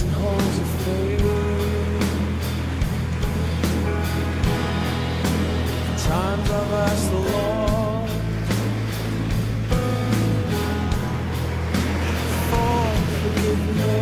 and holes times I've asked the Lord for forgiveness.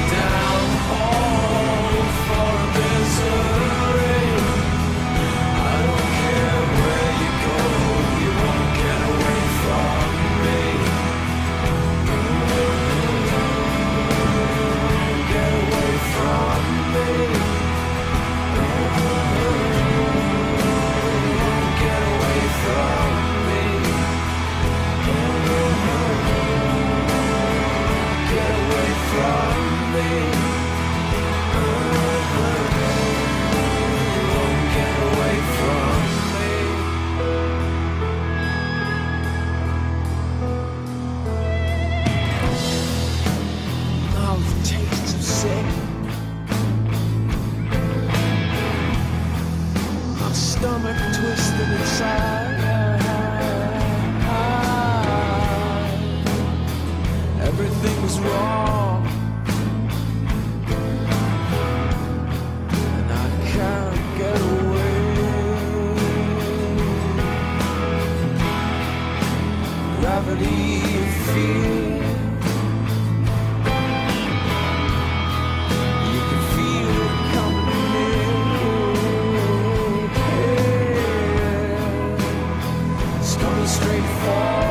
everything was wrong. And I can't get away. Gravity feels. straight forward.